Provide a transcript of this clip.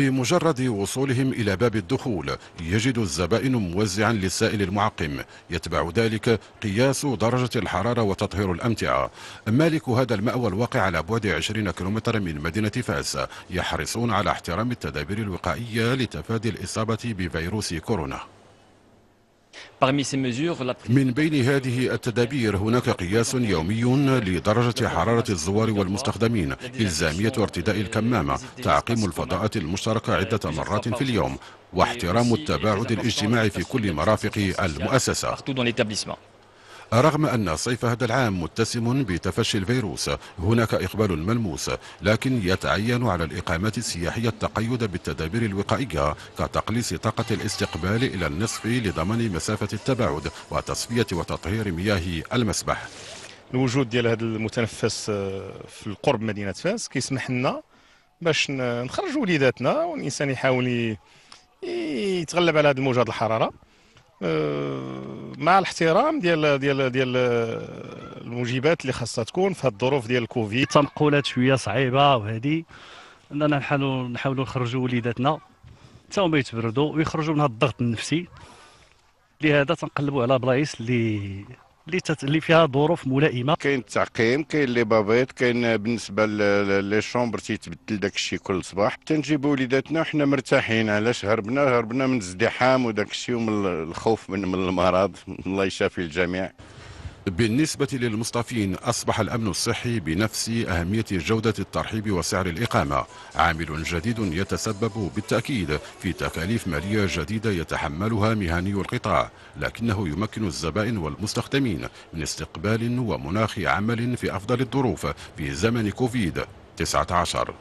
بمجرد وصولهم إلى باب الدخول يجد الزبائن موزعا للسائل المعقم. يتبع ذلك قياس درجة الحرارة وتطهير الأمتعة. مالك هذا المأوى الواقع على بعد 20 كيلومتر من مدينة فاس يحرصون على احترام التدابير الوقائية لتفادي الإصابة بفيروس كورونا. من بين هذه التدابير هناك قياس يومي لدرجة حرارة الزوار والمستخدمين إلزامية ارتداء الكمامة تعقيم الفضاءات المشتركة عدة مرات في اليوم واحترام التباعد الاجتماعي في كل مرافق المؤسسة. رغم أن صيف هذا العام متسم بتفشي الفيروس هناك إقبال ملموس لكن يتعين على الإقامات السياحية التقيد بالتدابير الوقائية كتقليص طاقة الاستقبال إلى النصف لضمان مسافة التباعد وتصفية وتطهير مياه المسبح. الوجود ديال هذا المتنفس آه، في القرب مدينة فاس كيسمح لنا باش نخرجوا وليداتنا والإنسان يحاول يتغلب على هذه الموجات الحرارة. مع الاحترام ديال ديال ديال الموجبات اللي خاصها تكون في الظروف ديال الكوفيد. تنقلات شوية صعيبة وهذه أننا نحاولوا نحاولوا نخرجوا وليداتنا. حتى هما يتبردوا ويخرجوا من هذا الضغط النفسي. لهذا تنقلبوا على بلايص اللي اللي اللي فيها ظروف ملائمة. كاين التعقيم كاين لي بابيط كاين بالنسبة لي شومبر تيتبدل داك الشيء كل صباح. تنجيبوا وليداتنا وحنا مرتاحين علاش هربنا هربنا من الازدحام وداك الشيء ومن الخوف من, من المرض. الله يشافي الجميع. بالنسبة للمصطفين أصبح الأمن الصحي بنفس أهمية جودة الترحيب وسعر الإقامة. عامل جديد يتسبب بالتأكيد في تكاليف مالية جديدة يتحملها مهني القطاع لكنه يمكن الزبائن والمستخدمين من استقبال ومناخ عمل في أفضل الظروف في زمن كوفيد 19